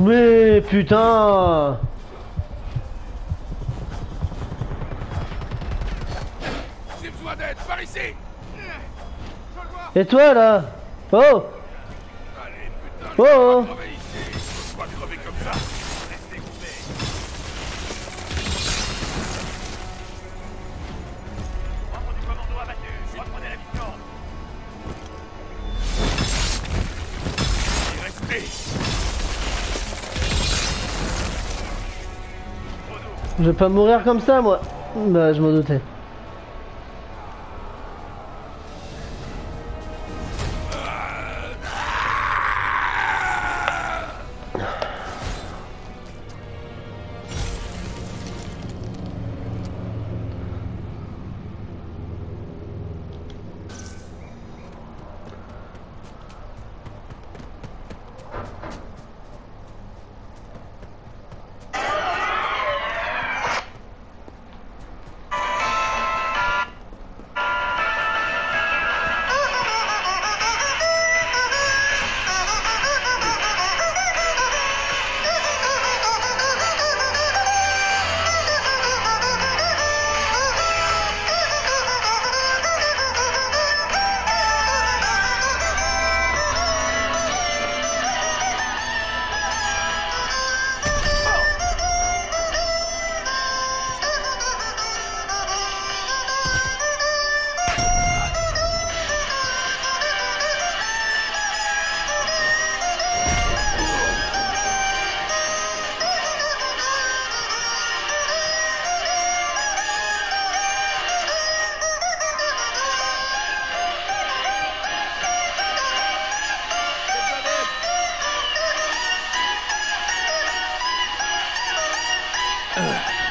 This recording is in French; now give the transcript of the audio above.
Mais putain. J'ai besoin d'aide, par ici. Et toi là? Oh. Allez, putain, Oh, oh. crever ici. Je peux pas crever comme ça. Restez Je vais pas mourir comme ça moi Bah je m'en doutais. 嗯。